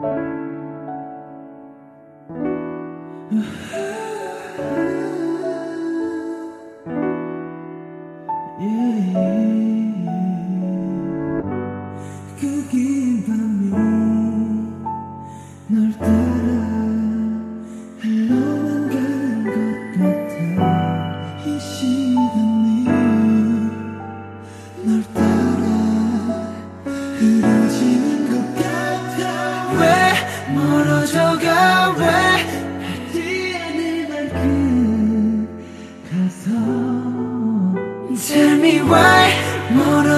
Mm-hmm. Tell me why more